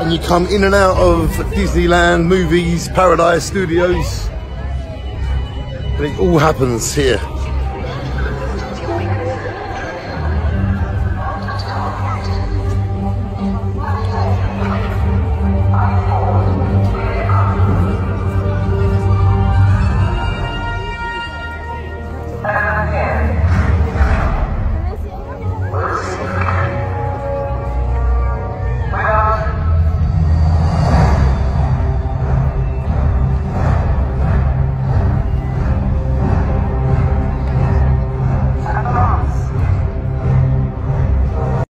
and you come in and out of Disneyland, movies, Paradise Studios, and it all happens here.